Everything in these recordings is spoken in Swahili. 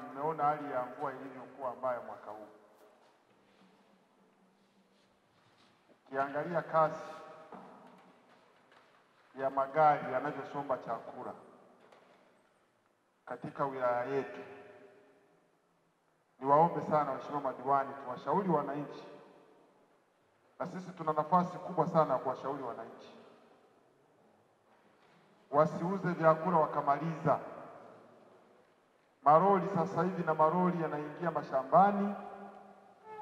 Mmeona hali ya mvua ilivyokuwa mbaya mwaka huu. Ukiangalia kasi ya magari yanavyosomba chakula katika wilaya yetu, niwaombe sana waheshimiwa madiwani, tuwashauri wananchi, na sisi tuna nafasi kubwa sana ya kuwashauri wananchi wasiuze vyakula wakamaliza. Maroli sasa hivi na maroli yanaingia mashambani,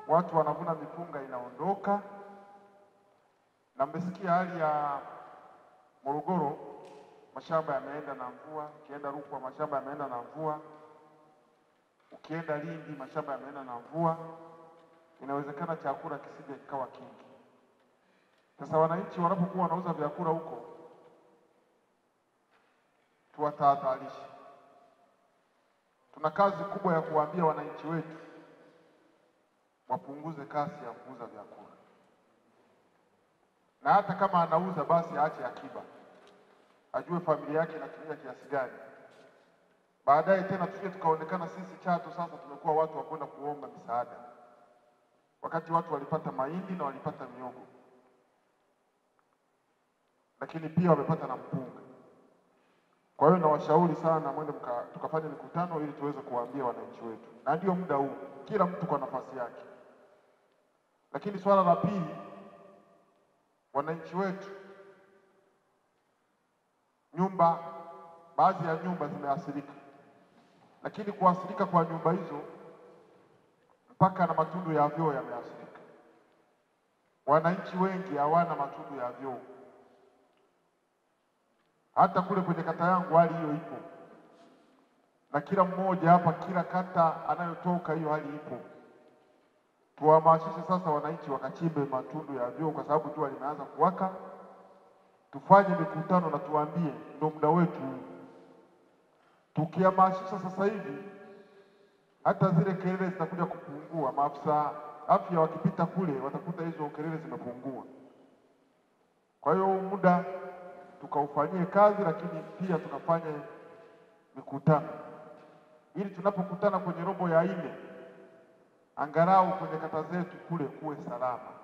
watu wanavuna mipunga inaondoka, na mmesikia hali ya Morogoro, mashamba yameenda na mvua. Ukienda Rukwa, mashamba yameenda na mvua. Ukienda Lindi, mashamba yameenda na mvua. Inawezekana chakula kisije kikawa kingi. Sasa wananchi wanapokuwa wanauza vyakula huko, tuwatahadharishe. Tuna kazi kubwa ya kuwaambia wananchi wetu wapunguze kasi ya kuuza vyakula, na hata kama anauza basi aache akiba, ajue familia yake inatumia kiasi gani. Baadaye tena tusije tukaonekana sisi Chato sasa tumekuwa watu wa kwenda kuomba misaada, wakati watu walipata mahindi na walipata miogo, lakini pia wamepata na mpunga. Kwa hiyo nawashauri sana mwende tukafanye mikutano ili tuweze kuwaambia wananchi wetu, na ndio muda huu, kila mtu kwa nafasi yake. Lakini swala la pili, wananchi wetu, nyumba, baadhi ya nyumba zimeathirika, lakini kuathirika kwa nyumba hizo mpaka na matundu ya vyoo yameathirika. Wananchi wengi hawana matundu ya vyoo hata kule kwenye kata yangu hali hiyo ipo, na kila mmoja hapa, kila kata anayotoka hiyo hali ipo. Tuwahamasishe sasa wananchi wakachimbe matundu ya vyoo, kwa sababu jua limeanza kuwaka. Tufanye mikutano na tuwaambie, ndio muda wetu. Tukihamasisha sasa hivi, hata zile kelele zitakuja kupungua. Maafisa afya wakipita kule watakuta hizo kelele zimepungua. Kwa hiyo muda tukaufanyie kazi, lakini pia tukafanye mikutano ili tunapokutana kwenye robo ya nne, angalau kwenye kata zetu kule kuwe salama.